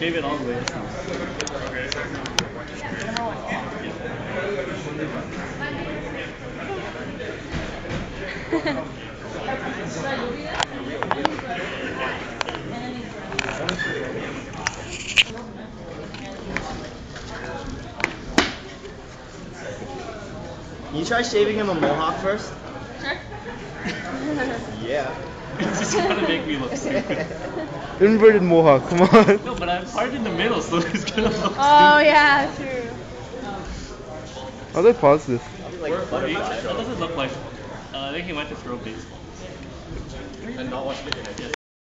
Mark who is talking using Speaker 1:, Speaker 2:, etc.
Speaker 1: shave it all the way.
Speaker 2: You try shaving him a mohawk first?
Speaker 3: Sure.
Speaker 2: Yeah.
Speaker 1: He's gonna make me look stupid.
Speaker 4: Inverted mohawk, come on.
Speaker 1: No, but I'm part in the middle, so he's gonna look stupid.
Speaker 3: Oh yeah, true.
Speaker 4: How do I pause this?
Speaker 2: Like
Speaker 1: Wait,
Speaker 2: butterfly.
Speaker 1: that doesn't look like. Uh, I think he went to throw baseball.
Speaker 2: And not watch the internet.
Speaker 1: Yes.